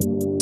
you